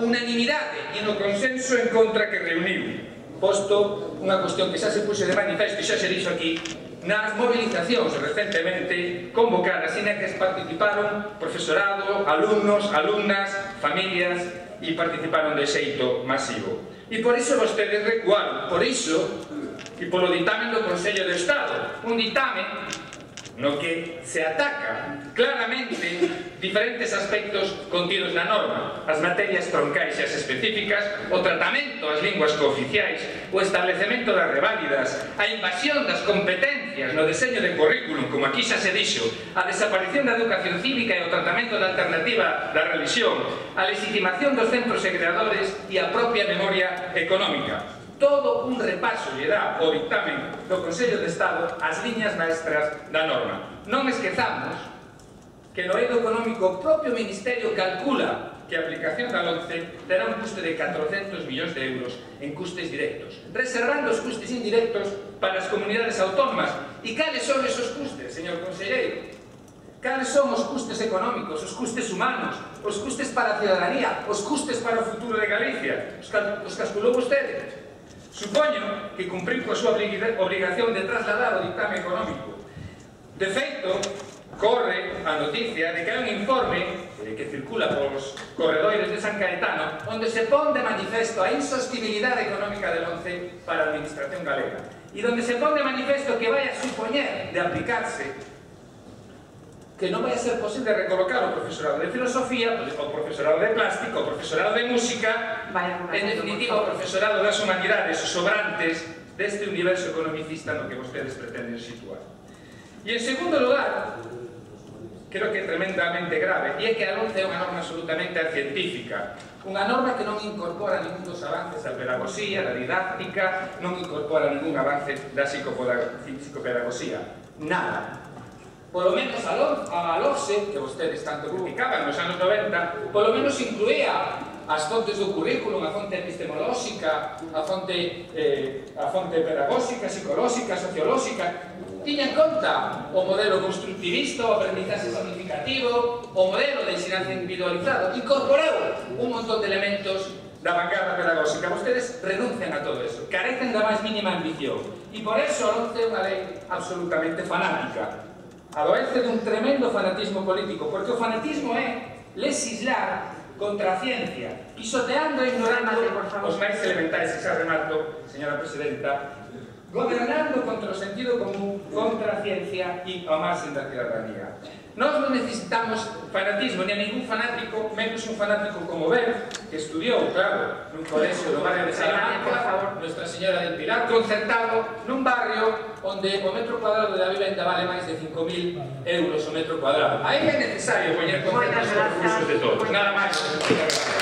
unanimidade e no consenso en contra que reuniu posto unha cuestión que xa se puxe de manifesto e xa se dixo aquí nas movilizacións recentemente convocadas e na que participaron profesorado, alumnos, alumnas, familias e participaron de xeito masivo. E por iso vostedes recuaron, por iso e polo ditamen do Consello de Estado, un ditamen no que se ataca claramente diferentes aspectos contidos na norma, as materias troncais e as específicas, o tratamento ás linguas cooficiais, o establecemento das reválidas, a invasión das competencias no deseño de currículum, como aquí xa se dixo, a desaparición da educación cívica e o tratamento da alternativa da religión, a legitimación dos centros segregadores e a propia memoria económica todo un repaso lle dá o dictamen do Consello de Estado as liñas maestras da norma. Non esquezamos que no eido económico o propio Ministerio calcula que a aplicación da LOCE terá un custe de 400 millóns de euros en custes directos, reservando os custes indirectos para as comunidades autónomas. E cales son esos custes, señor Conselleiro? Cales son os custes económicos, os custes humanos, os custes para a ciudadanía, os custes para o futuro de Galicia? Os, cal, os calculou vostede? Supoño que cumprir coa súa obrigación de trasladar o dictame económico. De feito, corre a noticia de que hai un informe eh, que circula polos corredores de San Caetano onde se pon de manifesto a insostibilidade económica del 11 para a Administración Galega e onde se pon de manifesto que vai a supoñer de aplicarse que non vai ser posible recolocar o profesorado de filosofía, o profesorado de plástico, o profesorado de música, en definitiva o profesorado das humanidades, os sobrantes deste universo economicista no que vostedes pretenden situar. E en segundo lugar, creo que é tremendamente grave, e é que a LOMCE é unha norma absolutamente científica, unha norma que non incorpora ningún dos avances da pedagogía, da didáctica, non incorpora ningún avance da psicopedagogía, nada polo menos a, Lor, a LORSE, que vostedes tanto uh. criticaban nos anos 90, polo menos incluía as fontes do currículum, a fonte epistemolóxica, a fonte, eh, a fonte pedagóxica, psicolóxica, sociolóxica, tiña en conta o modelo constructivista, o aprendizaje significativo, o modelo de ensinanza individualizado, incorporou un montón de elementos da bancada pedagóxica. Vostedes renuncian a todo eso, carecen da máis mínima ambición. E por eso non ten unha lei absolutamente fanática adoece dun tremendo fanatismo político, porque o fanatismo é legislar contra a ciencia, pisoteando e ignorando os máis elementais, xa remato, señora Presidenta, gobernando contra o sentido común, contra a ciencia e a marxen da ciudadanía. Nós non necesitamos fanatismo, ni a ningún fanático, menos un fanático como Ver, que estudiou, claro, nun colexio do barrio de Salamanca, Nuestra Señora del Pilar, concertado nun barrio onde o metro cuadrado da vivenda vale máis de 5.000 euros o metro cuadrado. Aí é necesario poñer concertos os recursos de todos. Nada máis.